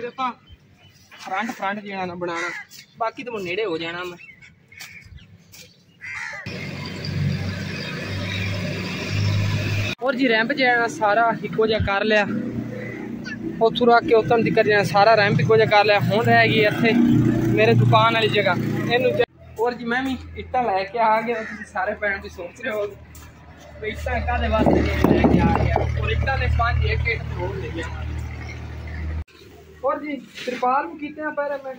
Front front ਜਿਹੜਾ ਨਾ ਬਣਾਣਾ ਬਾਕੀ ਤਾਂ ਨੇੜੇ ਹੋ ਜਾਣਾ ਮੈਂ। ਔਰ ਜੀ ਰੈਂਪ ਜਿਹੜਾ ਸਾਰਾ ਇੱਕੋ ਜਿਹਾ ਕਰ ਲਿਆ। ਉੱਥੋਂ ਰੱਖ ਕੇ ਉੱਤੋਂ ਦੀ ਜਿਹੜਾ ਸਾਰਾ ਰੈਂਪ ਇੱਕੋ ਜਿਹਾ ਕਰ ਲਿਆ। ਹੁਣ ਰਹਿ ਗਈ ਇੱਥੇ, ਮੇਰੇ ਦੁਕਾਨ ਵਾਲੀ ਜਗ੍ਹਾ। ਇਹਨੂੰ ਔਰ ਜੀ, ਮੈਂ ਵੀ ਇੱਟਾਂ ਲੈ ਕੇ ਆ ਗਿਆ। ਤੁਸੀਂ ਸਾਰੇ ਪੈਣ ਦੀ ਸੋਚ ਰਹੇ ਹੋ ਵੀ ਇੱਟਾਂ ਕਾਦੇ ਵਾਸਤੇ ਲੈ ਕੇ ਆ ਗਿਆ? ਔਰ ਇੱਟਾਂ ਨੇ ਪੰਜ ਇੱਕ ਇੱਕ ਹੋਰ ਲੈ ਗਿਆ। और जी, त्रिपाल भी कितने पहले मैं।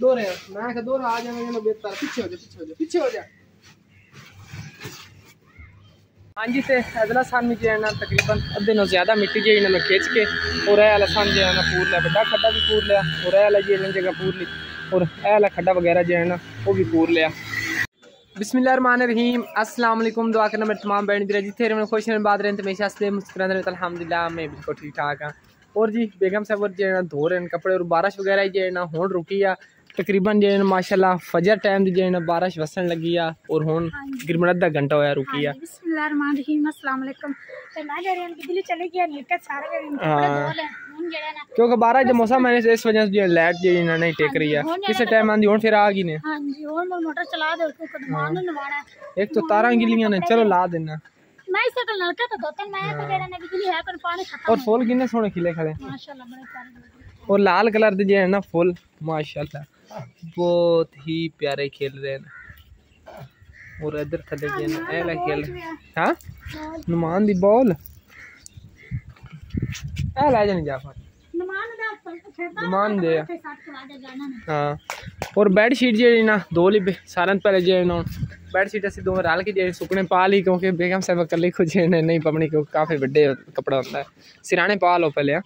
दो रहे मैं दो रहा आ जाएँगे बेहतर पीछे हो जा, पीछे हो जा, पीछे हो जा। हाँ जी तो अगला सन में जो है तकरीबन अद्धे नो ज़्यादा मिट्टी जी मैं खींच के और यह वाला सन जो है ना, पूर लिया, बड़ा खड्डा भी पूर लिया और यह वाला जी जगह पूर ली और यह वाला खड्डा वगैरह जो है ना, वो भी पूर लिया। बिस्मिल्लाह रहीम। अस्सलाम वालेकुम। दुआ करना मेरे तमाम बहन भी जिथे मैंने खुश रहने बाद रहे हमेशा असले मुस्कुराते रहे अलहमदिल्ला मैं बिल्कुल ठीक ठाक हाँ। और जी बेगम साहब जो धो रहे हैं कपड़े और बारिश वगैरह जो ना हूँ रुकी आ। तकरीबन जो है माशाल्लाह फजर टाइम की जो बारिश वसन लगी आ और हूँ तकरीबन अद्धा घंटा होया रुकी आ। क्योंकि बारह जो मौसम है इस वजह से लाइट जो नहीं टेक रही है किस टाइम आंदी हूँ फिर आ गई ने। एक तो तारा गिलियाँ ने चलो ला देना। मैं का तो नलका तो दो में तो मेरा ने बिजली है पर पानी खत्म और फूल किने सोने खिले खड़े माशाल्लाह बड़े प्यारे और लाल कलर दे जे है ना फूल माशाल्लाह। बहुत ही प्यारे खेल रहे हैं और इधर थले जे है ना ऐला खेल हाँ। Numan the ball. ऐ ले जानी जाफ़र नुमान दे। हाँ। और बेड शीट जी ना दो ली सारे पहले जो है ना बेड शीट असं दोवें रल के जे सुकने पा ली क्योंकि बेगम साहब कल खुद नहीं पवनी क्योंकि काफ़ी बड़े कपड़ा होता है सिराने पा लो पहले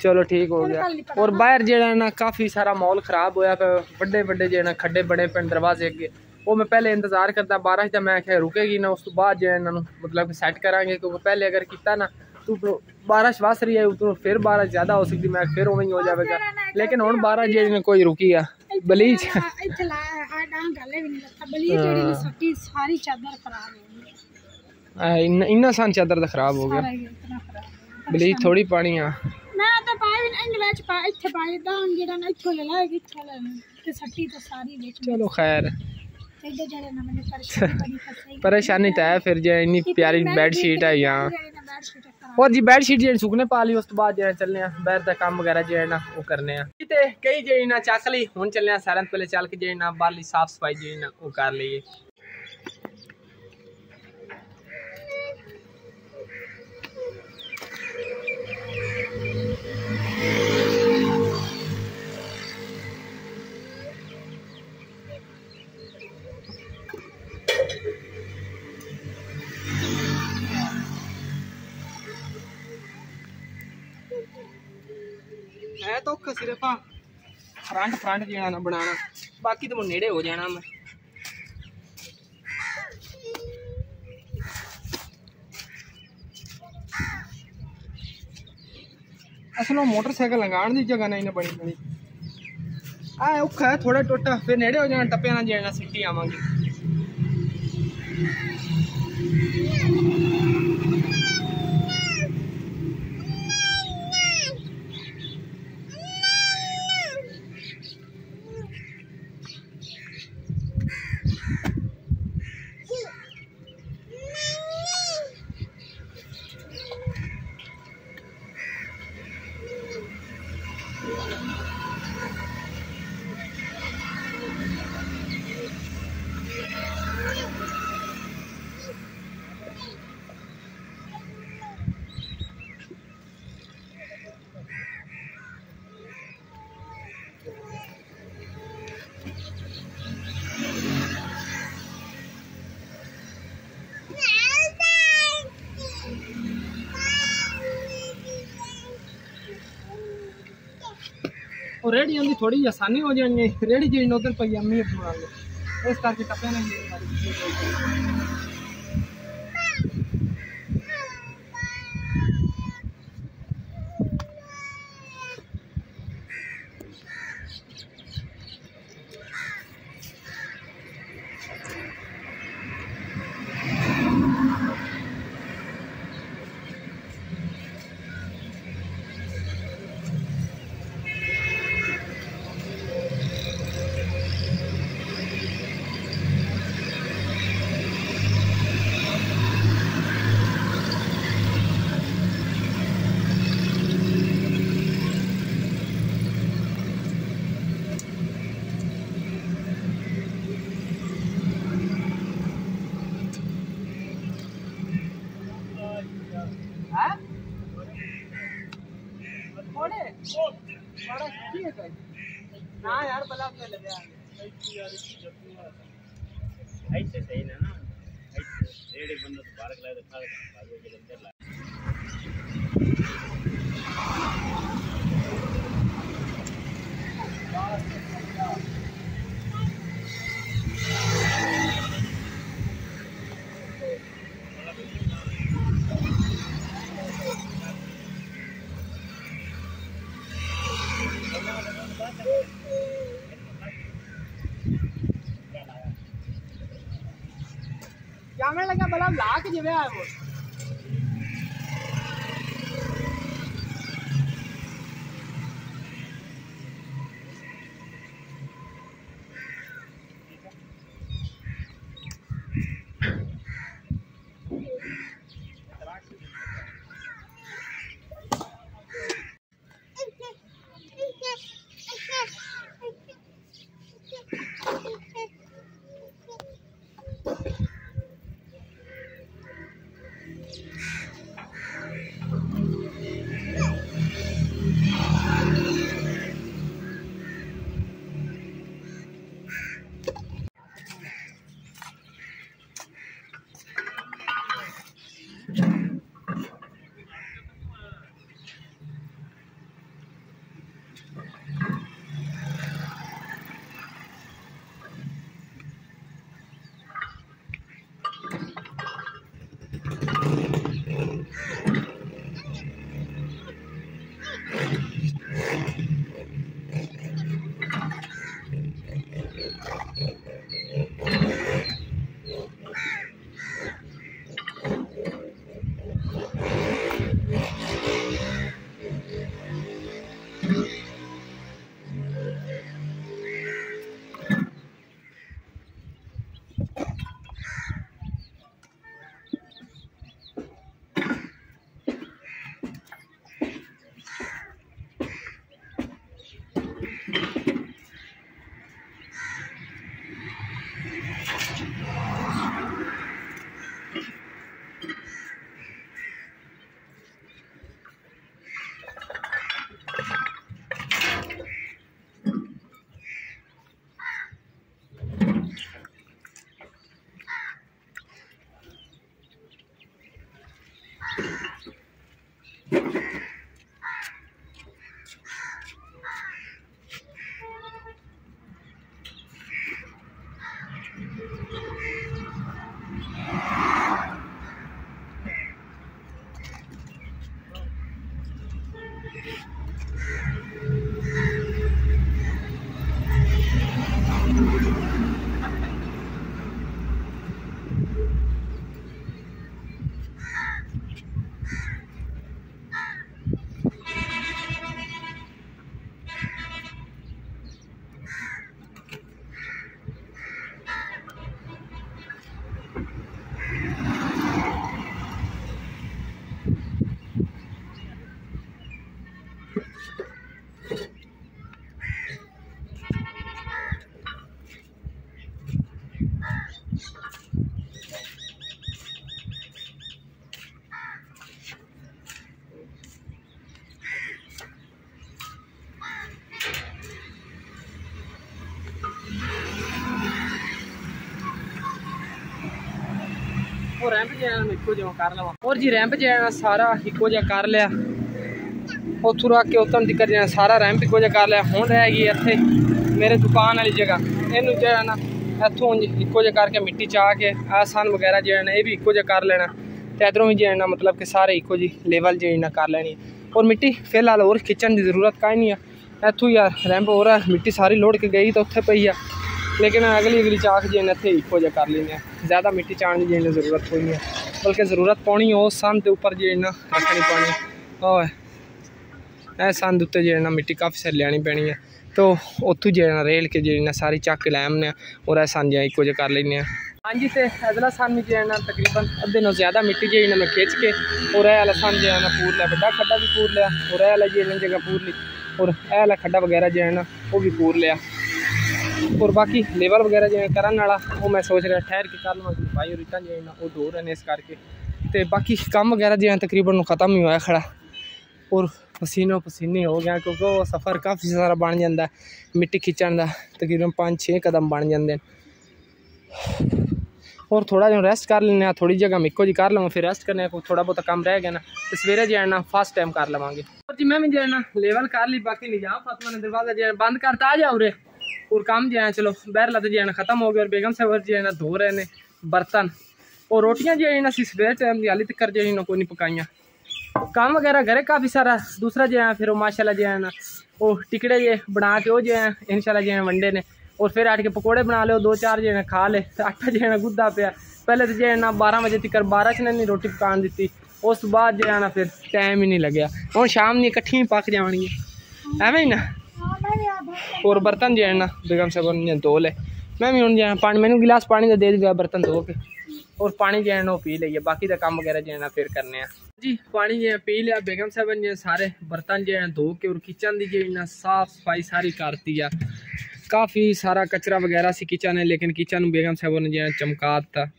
चलो ठीक हो गया। और बाहर जो ना काफ़ी सारा माहौल खराब होया बड़े बड़े जो खड्डे बड़े पे दरवाजे अगे वो मैं पहले इंतज़ार करता बारिश का मैं आख्या रुकेगी ना उस तो बाद जो इन्हों मतलब सैट करा क्योंकि पहले अगर किया ना तो बारिश वस रही है तो फिर बारिश ज़्यादा हो सकती मैं फिर उवें हो जाएगा। लेकिन हूँ बारह जेज में कोई रुकी है? बलीच? हाँ। इन्ना सन चादर तो खराब हो गया। बलीच थोड़ी पानी आ परेशानी तो है फिर जो इन प्यारी बेडशीट है यहाँ और जी बेड शीट जो सुकने पा ली उस तो बाद जो चलने बाहर का काम वगैरह जो है ना वो करने ते कई जो ना चक ली हूँ चलने सारे पहले चल के जो ना बाहरली साफ़ सफ़ाई जो ना वो कर लीए है तो औखा सिर्फ़ आ फ्रंट फ्रंट जो ना बनाना बाकी तो नेड़े हो जाना मैं असल मोटरसाइकिल लगाने की जगह नहीं बनी बनी आ औखा है थोड़ा टुटा फिर नेड़े हो जाना टप्पे ना जाना सिटी आवांगी ਉਹ ਰੇੜੀਆਂ ਦੀ ਥੋੜੀ ਜਿਹੀ ਆਸਾਨੀ ਹੋ ਜਾਣੀ ਰੇੜੀ ਜਿਹੜੀ ਉਧਰ ਪਈ ਅੰਮੀ ਬਣਾ ਲਓ। ਇਸ ਕਰਕੇ ਟੱਪਿਆ ਨਹੀਂ लगा बला ਉਹ ਰੈਂਪ ਜਿਹੜਾ ਮੈਂ ਇੱਕੋ ਜਿਹਾ ਕਰ ਲਵਾਂ। ਹੋਰ ਜੀ, ਰੈਂਪ ਜਿਹਾ ਸਾਰਾ ਇੱਕੋ ਜਿਹਾ ਕਰ ਲਿਆ। ਉੱਥੋਂ ਰੱਖ ਕੇ ਉੱਤੋਂ ਤੱਕ ਜਿਹੜਾ ਸਾਰਾ ਰੈਂਪ ਇੱਕੋ ਜਿਹਾ ਕਰ ਲਿਆ। ਹੁਣ ਰਹਿ ਗਈ ਇੱਥੇ, ਮੇਰੇ ਦੁਕਾਨ ਵਾਲੀ ਜਗ੍ਹਾ। ਇਹਨੂੰ ਜਿਹੜਾ ਨਾ, ਇੱਥੋਂ ਇੱਕੋ ਜਿਹਾ ਕਰਕੇ ਮਿੱਟੀ ਚਾ ਕੇ ਆਸਾਨ ਵਗੈਰਾ ਜਿਹੜਾ ਨਾ, ਇਹ ਵੀ ਇੱਕੋ ਜਿਹਾ ਕਰ ਲੈਣਾ। ਤੇ ਇਧਰੋਂ ਵੀ ਜਿਹੜਾ ਨਾ, ਮਤਲਬ ਕਿ ਸਾਰੇ ਇੱਕੋ ਜੀ ਲੈਵਲ ਜਿਹੜੀ ਨਾ ਕਰ ਲੈਣੀ ਔਰ ਮਿੱਟੀ ਫਿਲਹਾਲ ਹੋਰ ਖਿੱਚਣ ਦੀ ਜ਼ਰੂਰਤ ਕਾਈ ਨਹੀਂ ਆ। ਇੱਥੋਂ ਯਾਰ ਰੈਂਪ ਹੋ ਰਿਹਾ ਮਿੱਟੀ ਸਾਰੀ ਲੋੜ ਕੇ ਗਈ ਤਾਂ ਉੱਥੇ ਪਈ ਆ। लेकिन अगली अगली चाक जी इथे इको जे कर लेने ज़्यादा मिट्टी चाण जी ज़रूरत होनी है बल्कि ज़रूरत पौनी हो संद उपर जी रखनी पौनी और संद उत्ते जी मिट्टी काफ़ी सारी लैनी पैनी है तो उतू जे रेल के जी सारी चक लैमने और सन जहाँ इको जे कर लेने हाँ जी तो अगला सन जो है तकरीबन अद्धे नो ज़्यादा मिट्टी जी मैं खिंच के और वाला सन जो पूर लिया बड़ा खड्डा भी पूर लिया और जी जगह पूर ली और वाला खड्डा वगैरह जो है ना वो भी पूर लिया और बाकी लेबर वगैरह जो करा वो मैं सोच रहा ठहर के कर लवानी भाई और इतना जो वो दूर हैं इस करके। तो बाकी काम वगैरह जो तकरीबन ख़त्म ही होया खड़ा। और पसीनों पसीने हो गया, क्योंकि वो सफ़र काफ़ी सारा बन जाता है, मिट्टी खिंचन का तकरीबन पाँच छः कदम बन जाते हैं। और थोड़ा जो रेस्ट कर लेने थोड़ी जगह मैं इको जी कर लवान फिर रेस्ट करने को थोड़ा बहुत कम रह गया ना तो सवेरे जो फ़र्स्ट टाइम कर लवेंगे। और जी, मैं भी जो लेवल कर ली, बाकी निज़ाम फातमा ने दरवाज़ा जो बंद करता, आ जाओ रे। और काम जो है चलो बहरला तो जो ख़त्म हो गया और बेगम साहब जो ना धो रहे हैं बर्तन और रोटियाँ जो है ना अस सवेर टाइम की तक जो है कोई नहीं पकाइया काम वगैरह घरे काफ़ी सारा दूसरा जो है फिर माशाला जो है ना वो टिकड़े जो बना के वो जो है इनशाला जो है वनडे ने और फिर आठ के पकौड़े बना लो दो चार जो खा ले तो आटा जो है ना गुद्दा पे पहले तो जो है ना बारह बजे तक बारह च नहीं रोटी पकान दी उस बाद जो है ना फिर टाइम ही नहीं लगे हूँ शाम नहीं कट्ठी पक जाएगी एवं ही ना और बर्तन जो है ना बेगम साहब धोल है मैं भी हूँ पानी मैंने गिलास पानी दे दिया बर्तन धो के और पानी जो है ना पी लिया बाकी का काम वगैरह जो है ना फिर करने जी पानी जो पी लिया बेगम साहब ने सारे बर्तन जो है धो के और किचन की जो साफ़ सफ़ाई सारी करती है काफ़ी सारा कचरा वगैरह सी किचन है लेकिन किचन बेगम साहब ने जो चमका दिता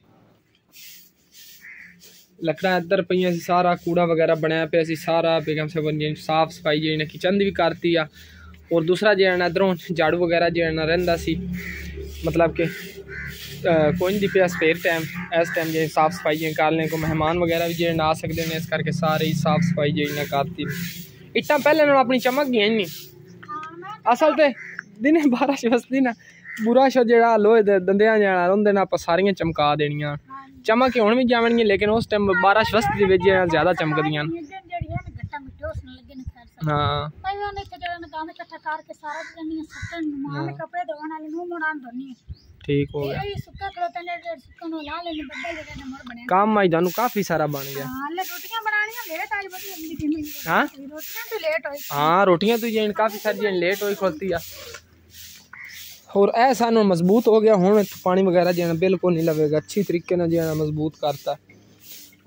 लकड़ा इधर पारा कूड़ा वगैरह बनया पे सारा बेगम साहब ने साफ़ सफ़ाई जी किचन भी करती है ਔਰ ਦੂਸਰਾ ਜਿਹੜਾ ਨਾ ਇੱਧਰੋਂ ਝਾੜੂ ਵਗੈਰਾ ਜਿਹੜਾ ਨਾ ਰਹਿੰਦਾ ਸੀ ਮਤਲਬ ਕਿ ਅ, ਕੋਈ ਨਹੀਂ ਪਿਆ ਸਪੇਅਰ ਟਾਈਮ ਇਸ ਟਾਈਮ ਜੇ ਸਾਫ ਸਫਾਈ ਜੇ ਕਰ ਲੈਣ ਕੋ ਮਹਿਮਾਨ ਵਗੈਰਾ ਵੀ ਜਿਹੜੇ ਨਾ ਆ ਸਕਦੇ ਨੇ ਇਸ ਕਰਕੇ ਸਾਰੇ ਹੀ ਸਾਫ ਸਫਾਈ ਜਿਹੜੀ ਨਾ ਕਰਤੀ ਇੱਟਾਂ ਪਹਿਲੇ ਨਾਲੋਂ ਆਪਣੀ ਚਮਕ ਗਈਆਂ ਹੀ ਨਹੀਂ ਹਾਂ ਮੈਂ ਅਸਲ ਤੇ ਦਿਨੇ ਬਾਰਿਸ਼ ਵਸਦੀ ਨਾ ਬੁਰਾ ਸ਼ੋ ਜਿਹੜਾ ਲੋਹੇ ਦੇ ਦੰਦਿਆਂ ਜਾਣਾ ਹੁੰਦੇ ਨਾ ਆਪਾਂ ਸਾਰੀਆਂ ਚਮਕਾ ਦੇਣੀਆਂ ਚਮਕ ਹੁਣ ਵੀ ਜਾਵਣਗੀਆਂ ਲੇਕਿਨ ਉਸ ਟਾਈਮ ਬਾਰਿਸ਼ ਵਸਦੀ ਦੇ ਵਿੱਚ ਜਿਹੜਾ ਜ਼ਿਆਦਾ ਚਮਕਦੀਆਂ काम आई जानू काफ़ी सारा बन गया हाँ रोटियाँ तो जन काफ़ी सारी जन लेट होई खोलती है और ए ना मज़बूत हो गया हूँ पानी वगैरह जाना बिल्कुल नहीं लगेगा अच्छी तरीके ना जाना मज़बूत करता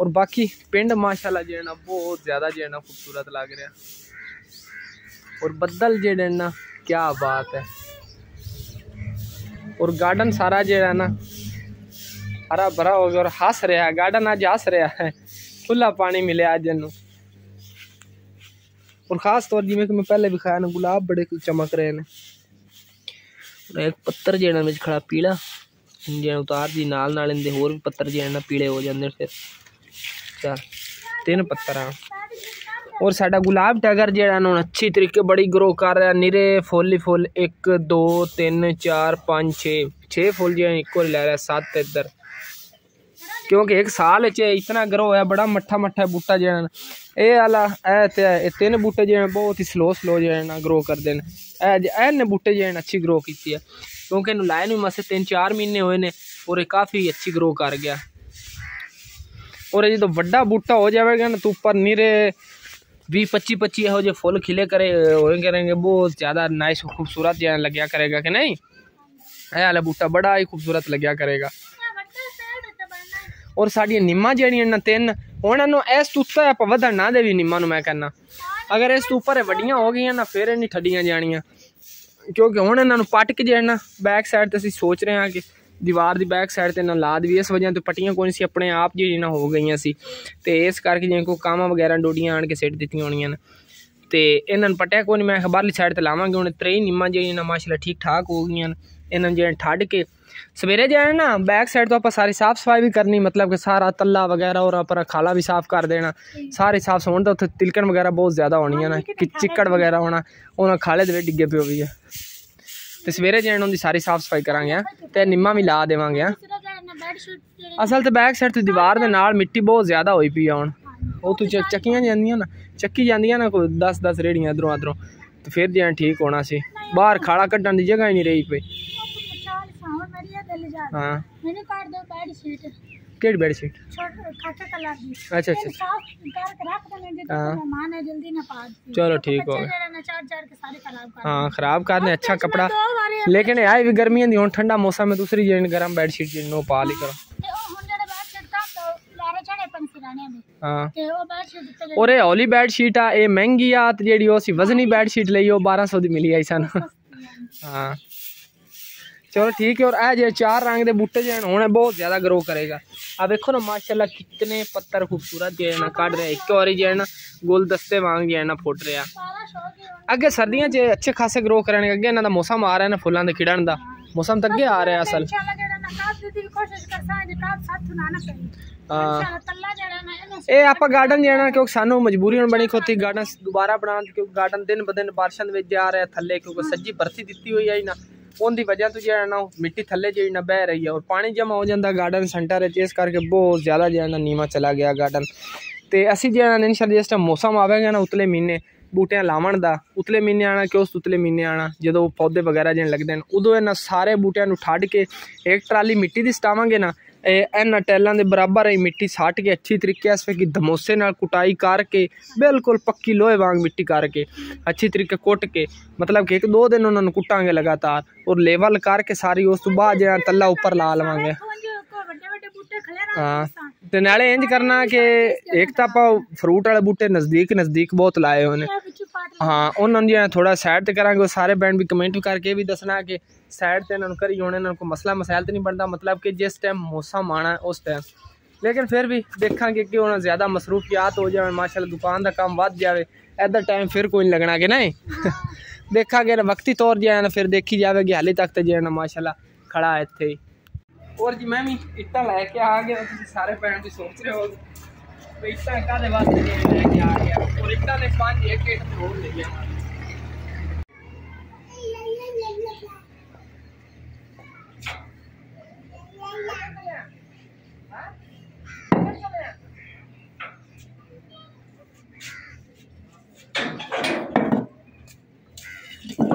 और बाकी पिंड माशाल्लाह जाना बहुत ज़्यादा जाना खूबसूरत लग रहा और बदल जेड ना, क्या बात है। और गार्डन सारा जेड़ा ना, हरा भरा हो गया और हंस रहा है। गार्डन आज हंस रहा है। खुला पानी मिले आज इन और ख़ास तौर जिम्मे कि मैं पहले भी खाया ना, गुलाब बड़े चमक रहे ने और एक पत्थर जेड़ा में खड़ा पीला जे उतार दी नाल नाल इन होर भी पत्थर जेड़े ना पीले हो जाते फिर। चल, तीन पत्थर हाँ। ਔਰ ਸਾਡਾ ਗੁਲਾਬ ਟੈਗਰ ਜਿਹੜਾ ਨਾ ਹੁਣ ਅੱਛੀ ਤਰੀਕੇ ਬੜੀ ਗਰੋ ਕਰ ਰਿਹਾ ਨਿਰੇ ਫੁੱਲ ਹੀ ਫੁੱਲ 1 2 3 4 5 6 6 ਫੁੱਲ ਜਿਹੜੇ ਇੱਕੋ ਲੈ ਰਿਹਾ 7 ਇੱਧਰ ਕਿਉਂਕਿ ਇੱਕ ਸਾਲ ਵਿੱਚ ਇਹ ਇਤਨਾ ਗਰੋ ਹੋਇਆ ਬੜਾ ਮੱਠਾ ਮੱਠਾ ਬੂਟਾ ਜਿਹੜਾ ਨਾ ਇਹ ਵਾਲਾ ਇਹ ਤੇ ਇਹ ਤਿੰਨ ਬੂਟੇ ਜਿਹੜੇ ਬਹੁਤ ਹੀ ਸਲੋ ਸਲੋ ਜਿਹੜੇ ਨਾ ਗਰੋ ਕਰਦੇ ਨੇ ਇਹ ਜ- ਇਹ ਨੇ ਬੂਟੇ ਜਿਹੜੇ ਨੇ ਅੱਛੀ ਗਰੋ ਕੀਤੀ ਹੈ ਕਿਉਂਕਿ ਇਹਨੂੰ ਲਾਏ ਨੂੰ ਮਸੇ 3-4 ਮਹੀਨੇ ਹੋਏ ਨੇ ਔਰ ਇਹ ਕਾਫੀ ਅੱਛੀ ਗਰੋ ਕਰ ਗਿਆ ਔਰ ਇਹ ਜਦੋਂ ਵੱਡਾ ਬੂਟਾ ਵੀਹ 25 25 ਇਹੋ ਜਿਹੇ ਫੁੱਲ ਖਿਲੇ ਕਰੇ ਹੋਏ ਕਰਨਗੇ ਬਹੁਤ ਜ਼ਿਆਦਾ ਨਾਈਸ ਖੂਬਸੂਰਤ ਜਿਹਾ ਲੱਗਿਆ ਕਰੇਗਾ ਕਿ ਨਹੀਂ? ਇਹ ਵਾਲਾ ਬੂਟਾ ਬੜਾ ਹੀ ਖੂਬਸੂਰਤ ਲੱਗਿਆ ਕਰੇਗਾ। ਔਰ ਸਾਡੀਆਂ ਨਿੰਮਾਂ ਜਿਹੜੀਆਂ ਨੇ ਤਿੰਨ, ਉਹਨਾਂ ਨੂੰ ਇਸ ਤੋਂ ਉੱਤੇ ਆਪਾਂ ਵਧਣ ਨਾ ਦੇਵੀ ਨਿੰਮਾਂ ਨੂੰ ਮੈਂ ਕਹਿੰਨਾ ਅਗਰ ਇਸ ਤੋਂ ਉੱਪਰ ਵੱਡੀਆਂ ਹੋ ਗਈਆਂ ਨਾ, ਫਿਰ ਇਹ ਨਹੀਂ ਠੱਡੀਆਂ ਜਾਣੀਆਂ। ਕਿਉਂਕਿ ਹੁਣ ਇਹਨਾਂ ਨੂੰ ਪੱਟ ਕੇ ਜਿਹੜਾ ਬੈਕ ਸਾਈਡ ਤੇ ਅਸੀਂ ਸੋਚ ਰਹੇ ਹਾਂ ਕਿ ਦੀਵਾਰ ਦੀ ਬੈਕ ਸਾਈਡ ਤੇ ਨਾ ਲਾ ਵੀ ਇਸ ਵਜ੍ਹਾ ਤੋਂ ਪੱਟੀਆਂ ਕੋਈ ਨਹੀਂ ਸੀ, ਆਪਣੇ ਆਪ ਜਿਹੜੀ ਨਾ ਹੋ ਗਈਆਂ ਸੀ। ਤੇ ਇਸ ਕਰਕੇ ਜਿਵੇਂ ਕੋਈ ਕਾਮਾਂ ਵਗੈਰਾ ਡੋਡੀਆਂ ਆਣ ਕੇ ਸਿੱਟ ਦਿੱਤੀਆਂ ਹੋਣੀਆਂ ਨੇ। ਤੇ ਇਹਨਾਂ ਨੂੰ ਪਟਿਆ ਕੋਈ ਨਹੀਂ, ਮੈਂ ਬਾਹਰਲੀ ਸਾਈਡ ਤੇ ਲਾਵਾਂਗੇ। ਹੁਣ ਤਰੇ ਨਿੰਮਾਂ ਜਿਹੜੀਆਂ ਨਾ, ਮਾਸ਼ਾਅੱਲਾ ਠੀਕ ਠਾਕ ਹੋ ਗਈਆਂ ਨੇ। ਇਹਨਾਂ ਨੂੰ ਜਿਹੜਾ ਠੱਡ ਕੇ ਸਵੇਰੇ ਜਾਣਾ ਨਾ ਬੈਕ ਸਾਈਡ ਤੋਂ ਆਪਾਂ ਸਾਰੀ ਸਾਫ਼ ਸਫ਼ਾਈ ਵੀ ਕਰਨੀ, ਮਤਲਬ ਕਿ ਸਾਰਾ ਤੱਲਾ ਵਗੈਰਾ ਔਰ ਆਪਣਾ ਖਾਲਾ ਵੀ ਸਾਫ਼ ਕਰ ਦੇਣਾ। ਸਾਰੇ ਸਾਫ਼ ਹੋਣ ਤਾਂ ਉੱਥੇ ਤਿਲਕਣ ਵਗੈਰਾ ਬਹੁਤ ਜ਼ਿਆਦਾ ਹੋਣੀਆਂ ਨਾ, ਕਿ ਚਿੱਕੜ ਵਗੈਰਾ ਹੋਣਾ, ਉਹਨਾਂ ਖਾਲੇ ਦੇ ਵਿੱਚ ਡਿੱਗੇ ਪਿਓ ਵੀ ਆ। ਤੇ ਸਵੇਰੇ ਜਾਣ ਉਹਦੀ ਸਾਰੀ ਸਾਫ਼ ਸਫ਼ਾਈ ਕਰਾਂਗੇ ਆ ਤੇ ਨਿੰਮਾਂ ਵੀ ਲਾ ਦੇਵਾਂਗੇ ਆ। ਜਿਹੜਾ ਜਿਹੜੇ ਅਸਲ ਤੇ ਬੈਕ ਸਾਈਡ ਤੇ ਦੀਵਾਰ ਦੇ ਨਾਲ ਮਿੱਟੀ ਬਹੁਤ ਜ਼ਿਆਦਾ ਹੋਈ ਪਈ ਆ ਹੁਣ। ਉਹ ਤੂੰ ਚੱਕੀਆਂ ਜਾਂਦੀਆਂ ਨਾ ਚੱਕੀ ਜਾਂਦੀਆਂ ਨਾ ਕੋਈ 10 10 ਰੇੜੀਆਂ ਇਧਰੋਂ ਅਧਰੋਂ ਤੇ ਫਿਰ ਜਿਹਾ ਠੀਕ ਹੋਣਾ ਸੀ। ਬਾਹਰ ਖਾਲਾ ਕੱਢਣ ਦੀ ਜਗ੍ਹਾ ਹੀ ਨਹੀਂ ਰਹੀ ਪਈ। ਹਾਂ। ਮੈਨੂੰ ਕੱਢ ਦਿਓ ਬੈੱਡ ਸ਼ੀਟ। चिपकेट बेडशीट अच्छा अच्छा, अच्छा। हाँ। चलो ठीक हो हाँ खराब कर हाँ, ने अच्छा कपड़ा। लेकिन आए भी गर्मी होंगी हूँ ठंडा मौसम है दूसरी जी गर्म बेडशीट जी नो पा ली करो। हाँ। और ओली बेडशीट आ महँगी आ जी वजनी बेडशीट ली बारह सौ मिली आई सन। हाँ। चलो ठीक है और आज ये चार रंग के बूटे जो होने बहुत ज़्यादा ग्रो करेगा अब देखो ना माशाल्लाह कितने पत्थर खूबसूरत जो है ना काट रहे हैं एक और जो है ना गुलदस्ते वांग जो है ना फुट रहा अगे सर्दियाँ च अच्छे खासे ग्रो करने अगे इन्हों का मौसम आ रहा है ना फुलों के खिड़न का मौसम तो अगे आ रहा है असल ਇਹ ਆਪਾਂ ਗਾਰਡਨ ਜਿਹੜਾ ਕਿਉਂਕਿ ਸਾਨੂੰ ਮਜਬੂਰੀ ਹੁਣ ਬਣੀ ਖੋਤੀ ਗਾਰਡਨ ਦੁਬਾਰਾ ਬਣਾਉਣ ਕਿਉਂਕਿ ਗਾਰਡਨ ਦਿਨ ਬਦਨ ਬਾਰਿਸ਼ਾਂ ਦੇ ਵਿੱਚ ਜਾ ਰਿਹਾ ਥੱਲੇ ਕਿਉਂਕਿ ਸੱਜੀ ਬਰਸੀ ਦਿੱਤੀ ਹੋਈ ਆਈ ਨਾ उनकी वजह तो जो है ना मिट्टी थले जो ना बह रही है और पानी जमा हो जाता गार्डन सेंटर इस करके बहुत ज़्यादा जो है नीवा चला गया गार्डन तो असी जो है इनशाला जिस टाइम मौसम आवेगा ना उतले महीने ਬੂਟਿਆਂ ਲਾਵਣ ਦਾ ਉਤਲੇ ਮਹੀਨੇ ਆਣਾ ਕਿਉਂ ਉਤਲੇ ਮਹੀਨੇ ਆਣਾ ਜਦੋਂ ਪੌਦੇ ਵਗੈਰਾ ਜਿਹਨ ਲੱਗਦੇ ਨੇ ਉਦੋਂ ਇਹਨਾਂ ਸਾਰੇ ਬੂਟਿਆਂ ਨੂੰ ਠੱਡ ਕੇ ਇੱਕ ਟਰਾਲੀ ਮਿੱਟੀ ਦੀ ਸਟਾਵਾਂਗੇ ਨਾ ਇਹਨਾਂ ਟੈਲਾਂ ਦੇ बराबर ही मिट्टी साट के अच्छी तरीके से कि धमोसे ਨਾਲ कुटाई करके बिल्कुल पक्की लोहे वांग मिट्टी करके अच्छी तरीके कुट के मतलब कि एक दो दिन उन्होंने कुटांगे लगातार और लेवल करके ਸਾਰੀ ਉਸ ਤੋਂ ਬਾਅਦ ਜਿਹੜਾ ਤੱਲਾ ਉੱਪਰ ਲਾ ਲਵਾਂਗੇ ਹਾਂ ਤੇ ਨਾਲੇ ਇੰਜ ਕਰਨਾ ਕਿ ਇੱਕ ਤਾਂ ਆਪਾਂ ਫਰੂਟ ਵਾਲੇ ਬੂਟੇ ਨਜ਼ਦੀਕ ਨਜ਼ਦੀਕ ਬਹੁਤ ਲਾਏ ਹੋਏ ਨੇ ਹਾਂ ਉਹਨਾਂ ਨੂੰ ਜਿਹੜਾ ਥੋੜਾ ਸਾਈਡ ਤੇ ਕਰਾਂਗੇ ਉਹ ਸਾਰੇ ਬੈਂਡ ਵੀ ਕਮੈਂਟ ਕਰਕੇ ਵੀ ਦੱਸਣਾ ਕਿ ਸਾਈਡ ਤੇ ਇਹਨਾਂ ਨੂੰ ਕਰੀ ਹੋਣੇ ਇਹਨਾਂ ਨੂੰ ਕੋਈ ਮਸਲਾ ਮਸਾਇਲ ਤੇ ਨਹੀਂ ਬਣਦਾ ਮਤਲਬ ਕਿ ਜਿਸ ਟਾਈਮ ਮੌਸਮ ਆਣਾ ਉਸ ਟਾਈਮ ਲੇਕਿਨ ਫਿਰ ਵੀ ਦੇਖਾਂਗੇ ਕਿ ਉਹਨਾਂ ਜ਼ਿਆਦਾ ਮਸਰੂਫੀਆਤ ਹੋ ਜਾਣ ਮਾਸ਼ਾਅੱਲਾ ਦੁਕਾਨ ਦਾ ਕੰਮ ਵੱਧ ਜਾਵੇ ਐਦਾ ਟਾਈਮ ਫਿਰ ਕੋਈ ਨਹੀਂ ਲੱਗਣਾ ਕਿ ਨਹੀਂ ਦੇਖਾਂਗੇ ਨਾ ਵਕਤੀ ਤੌਰ ਜਿਹਾ ਨਾ ਫਿਰ ਦੇਖੀ ਜਾਵੇਗੀ ਹਾਲੇ ਤੱਕ ਤੇ ਜਿਹੜਾ ਨਾ ਮਾਸ਼ਾਅੱਲਾ ਖੜਾ ਹੈ ਇੱਥੇ ਹੀ ਔਰ ਜੀ ਮੈਂ ਵੀ ਇੱਟਾਂ ਲੈ ਕੇ ਆ ਗਿਆ ਤੁਸੀਂ ਸਾਰੇ ਭੈਣ ਵੀ ਸੋਚ ਰਹੇ ਹੋ ਵੀ ਇੱਟਾਂ ਕਾਦੇ ਵਾਸਤੇ ਜਿਹੜੇ ਲੈ ਕੇ ਆ ਗਿਆ ਔਰ ਇੱਟਾਂ ਦੇ ਪੰਜ ਇੱਕ ਇੱਕ ਹੋਰ ਲੈ ਗਿਆ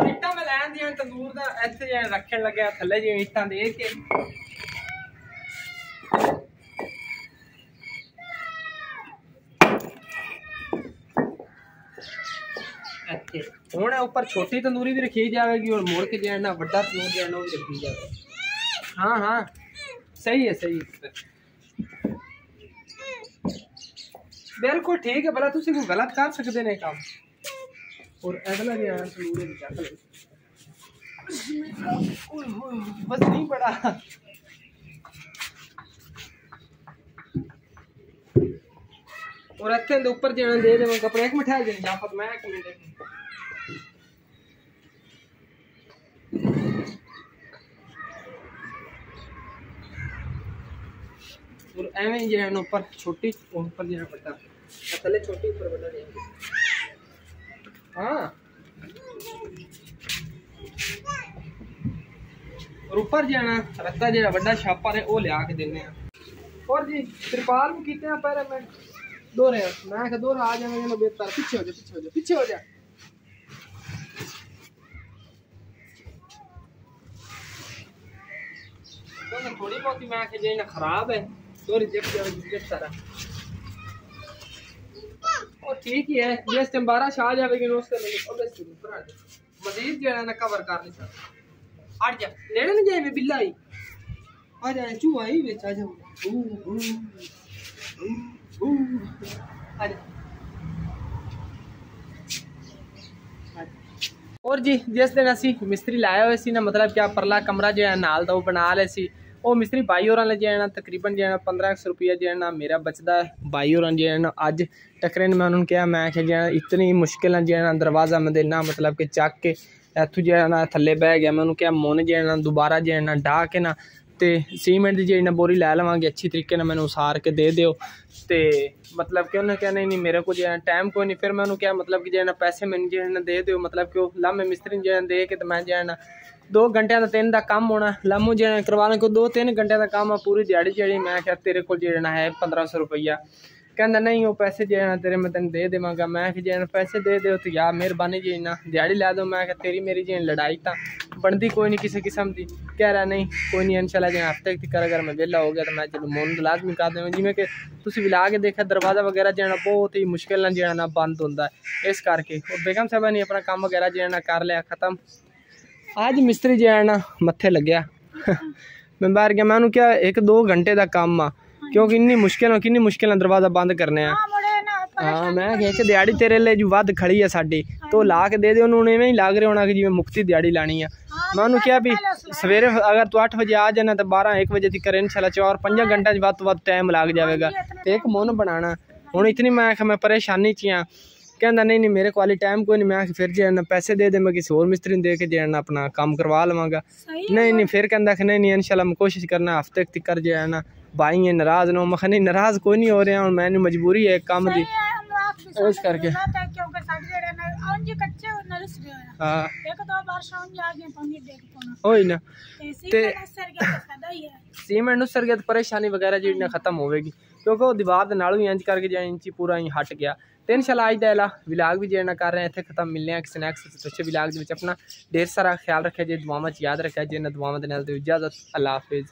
ਇੱਟਾਂ ਮੈਂ ਲੈਣ ਦੀਆਂ ਤੰਦੂਰ ਦਾ ਇੱਥੇ ਜਿਹਾ ਰੱਖਣ ਲੱਗਿਆ ਥੱਲੇ ਜਿਵੇਂ ਇੱਟਾਂ ਦੇ ਕੇ ਹੁਣ ਇਹ ਉੱਪਰ ਛੋਟੀ ਤੰਦੂਰੀ ਵੀ ਰੱਖੀ ਜਾਵੇਗੀ ਔਰ ਮੋੜ ਕੇ ਜਿਹੜਾ ਨਾ ਵੱਡਾ ਤੰਦੂਰ ਜਿਹੜਾ ਨਾ ਉਹ ਵੀ ਰੱਖੀ ਜਾਵੇ ਹਾਂ ਹਾਂ ਸਹੀ ਹੈ ਸਹੀ ਹੈ ਬਿਲਕੁਲ ਠੀਕ ਹੈ ਭਲਾ ਤੁਸੀਂ ਕੋਈ ਗਲਤ ਕਰ ਸਕਦੇ ਨੇ ਕੰਮ और अगला जो है तंदूर में क्या करें ओए होए, बस नहीं पड़ा और रखे दे ऊपर जो है दे दे कपड़े एक मिठा दे यहाँ पर मैं एक मिनट और एवें जे है ऊपर छोटी ऊपर जे बड़ा पहले छोटी ऊपर बड़ा हाँ। और ऊपर जो रत्ता जो बड़ा छापर है वो लिया के देने और जी त्रिपाल भी कितने हैं पैर में। दो रहे मैं दो रहा आ जाएँगे नो बेतार पीछे हो जाए पीछे हो जा पीछे हो जा। थोड़ी बहुत मैं जो खराब है। ठीक ही है ये इस्तेम्बारा शाहजहाँ बेगी नोट कर लेंगे मजीद जो है ना कवर कर ले सर हट जा लेने नहीं जाए बिल्ला ही आ जाए चू आई वे आ जा और जी जिस दिन असं मिस्त्री लाया हुए सी ना मतलब क्या परला कमरा जो है नाल दो बना ले सी ਉਹ ਮਿਸਤਰੀ ਬਾਈ ਹੋਰਾਂ ਲਈ ਜਿਹੜਾ ਨਾ ਤਕਰੀਬਨ ਜਿਹੜਾ 1500 ਰੁਪਏ ਜਿਹੜਾ ਨਾ ਮੇਰਾ ਬਚਦਾ ਹੈ ਬਾਈ ਹੋਰਾਂ ਜਿਹੜਾ ਨਾ ਅੱਜ ਟਕਰੇ ਨੇ ਮੈਂ ਉਹਨਾਂ ਨੂੰ ਕਿਹਾ ਮੈਂ ਕਿ ਜਿਹੜਾ ਇਤਨੀ ਮੁਸ਼ਕਿਲ ਨਾਲ ਜਿਹੜਾ ਨਾ ਦਰਵਾਜ਼ਾ ਮੈਂ ਦੇਣਾ ਮਤਲਬ ਕਿ ਚੱਕ ਕੇ ਇੱਥੋਂ ਜਿਹੜਾ ਨਾ ਥੱਲੇ ਬਹਿ ਗਿਆ ਮੈਂ ਉਹਨੂੰ ਕਿਹਾ ਮੁੰਨ ਜਿਹੜਾ ਨਾ ਦੁਬਾਰਾ ਜਿਹੜਾ ਨਾ ਢਾ ਕੇ ਨਾ ਤੇ ਸੀਮੈਂਟ ਦੀ ਜਿਹੜੀ ਨਾ ਬੋਰੀ ਲੈ ਲਵਾਂਗੇ ਅੱਛੀ ਤਰੀਕੇ ਨਾਲ ਮੈਨੂੰ ਉਸਾਰ ਕੇ ਦੇ ਦਿਓ ਤੇ ਮਤਲਬ ਕਿ ਉਹਨੇ ਕਿਹਾ ਨਹੀਂ ਨਹੀਂ ਮੇਰੇ ਕੋਲ ਜਿਹੜਾ ਟਾਈਮ ਕੋਈ ਨਹੀਂ ਫਿਰ ਮੈਂ ਉਹਨੂੰ ਕਿਹਾ ਮਤਲਬ ਕਿ ਜਿਹੜਾ ਨਾ ਪੈਸੇ ਮੈਨੂੰ ਜਿਹੜਾ ਨਾ ਦੇ ਦਿਓ ਮਤਲਬ ਕਿ ਉਹ ਲਾਮੇ ਮਿਸਤਰੀ ਨੂੰ ਜਿਹੜਾ ਦੇ ਕੇ ਤੇ ਮੈਂ ਜਿਹੜਾ ਨਾ ਦੋ ਘੰਟਿਆਂ ਦਾ ਤਿੰਨ ਦਾ ਕੰਮ ਹੋਣਾ ਲਾਮੂ ਜਿਹੜਾ ਕਰਵਾ ਲਾਂ ਕੋ ਦੋ ਤਿੰਨ ਘੰਟਿਆਂ ਦਾ ਕੰਮ ਆ ਪੂਰੀ ਦਿਹਾੜੀ ਜਿਹੜੀ ਮੈਂ ਕਿਹਾ ਤੇਰੇ ਕੋਲ ਜਿਹੜਾ ਨਾ ਹੈ 1500 ਰੁਪਈਆ ਕਹਿੰਦਾ ਨਹੀਂ ਉਹ ਪੈਸੇ ਜਿਹੜਾ ਨਾ ਤੇਰੇ ਮੈਂ ਤੈਨੂੰ ਦੇ ਦੇਵਾਂਗਾ ਮੈਂ ਕਿ ਜਿਹੜਾ ਪੈਸੇ ਦੇ ਦਿਓ ਤੇ ਯਾਰ ਮਿਹਰਬਾਨੀ ਜੀ ਨਾ ਦਿਹਾੜੀ ਲਾ ਦਿਓ ਮੈਂ ਕਿ ਤੇਰੀ ਮੇਰੀ ਜਿਹੜੀ ਲੜਾਈ ਤਾਂ ਬਣਦੀ ਕੋਈ ਨਹੀਂ ਕਿਸੇ ਕਿਸਮ ਦੀ ਕਹਿ ਰਿਹਾ ਨਹੀਂ ਕੋਈ ਨਹੀਂ ਇਨਸ਼ਾਅੱਲਾ ਜੇ ਹਫਤੇ ਤੱਕ ਕਰ ਅਗਰ ਮੈਂ ਵਿਹਲਾ ਹੋ ਗਿਆ ਤਾਂ ਮੈਂ ਚਲੋ ਮੋਨ ਲਾਜ਼ਮੀ ਕਰ ਦੇਵਾਂ ਜਿਵੇਂ ਕਿ ਤੁਸੀਂ ਵੀ ਲਾ ਕੇ ਦੇਖਿਆ ਦਰਵਾਜ਼ਾ ਵਗੈਰਾ ਜਿਹੜਾ ਬਹੁਤ ਹੀ ਮੁਸ਼ਕਿਲ ਨਾਲ ਜਿਹੜਾ ਨਾ ਬੰਦ ਹੁੰਦਾ ਹੈ। ਇਸ ਕਰਕੇ ਉਹ ਬੇਗਮ ਸਾਹਿਬਾ ਨੇ ਆਪਣਾ ਕੰਮ ਵਗੈਰਾ ਜਿਹੜਾ ਨਾ ਕਰ ਲਿਆ ਖਤਮ ਅੱਜ ਮਿਸਤਰੀ ਜਿਹੜਾ ਨਾ ਮੱਥੇ ਲੱਗਿਆ ਮੈਂ ਬਾਹਰ ਗਿਆ ਮੈਂ ਉਹਨੂੰ ਕਿਹਾ ਇੱਕ ਦੋ ਘੰਟੇ ਦਾ ਕੰਮ ਆ ਕਿਉਂਕਿ ਇੰਨੀ ਮੁਸ਼ਕਿਲ ਨਾਲ ਕਿੰਨੀ ਮੁਸ਼ਕਿਲ ਨਾਲ ਦਰਵਾਜ਼ਾ ਬੰਦ ਕਰਨੇ ਆ ਆ ਮੁੜੇ ਨਾ ਹਾਂ ਮੈਂ ਕਿਹਾ ਕਿ ਦਿਹਾੜੀ ਤੇਰੇ ਲਈ ਜੋ ਵੱਧ ਖੜੀ ਆ ਸਾਡੀ ਤੋ ਲਾ ਕੇ ਦੇ ਦੇ ਉਹਨੂੰ ਐਵੇਂ ਹੀ ਲੱਗ ਰਿਹਾ ਹੋਣਾ ਕਿ ਜਿਵੇਂ ਮੁਕਤੀ ਦਿਹਾੜੀ ਲਾਣੀ ਆ मैं उन्होंने क्या भी सवेरे अगर तू अठ बजे आ जाना तो बारह एक बजे तक इंशाल्लाह चार पंज घंटे च ਵੱਧ ਤੋਂ ਵੱਧ ਟਾਈਮ ਲੱਗ ਜਾਵੇਗਾ ਤੇ ਇੱਕ ਮੋਨ ਬਣਾਣਾ ਹੁਣ ਇਤਨੀ ਮੈਂ ਆਖਿਆ ਮੈਂ ਪਰੇਸ਼ਾਨੀ ਚ ਆ कहना नहीं नहीं मेरे को टाइम कोई नहीं मैं फिर जो पैसे दे दे मैं किसी और मिस्त्री दे के जाना अपना काम करवा लवागा नहीं नहीं फिर कहना नहीं नहीं इनशाला मैं कोशिश करना हफ़्ते हफ़्ते कर जाना ना भाई ये नाराज़ ना मैं नहीं नाराज़ कोई नहीं हो रहा हूँ मैंने मजबूरी है काम की इस करके परेशानी वगैरह जी खत्म होगी क्योंकि दीवार के नाल ही इंज करके इंच पूरा ही हट गया ਤੇ ਇਨਸ਼ਾਅੱਲਾ ਅੱਜ ਦਾ ਇਹਲਾ ਵਿਲਾਗ ਵੀ ਜਿਹੜਾ ਕਰ ਰਹੇ ਹਾਂ ਇੱਥੇ ਖਤਮ ਮਿਲਨੇ ਆ ਕਿਸੇ ਨੈਕਸਟ ਅੱਛੇ ਵਿਲਾਗ ਦੇ ਵਿੱਚ ਆਪਣਾ ਢੇਰ ਸਾਰਾ ਖਿਆਲ ਰੱਖਿਆ ਜੇ ਦੁਆਵਾਂ ਚ ਯਾਦ ਰੱਖਿਆ ਜੇ ਨਾ ਦੁਆਵਾਂ ਦੇ ਨਾਲ ਤੇ ਇਜਾਜ਼ਤ ਅੱਲਾ ਹਾਫਿਜ਼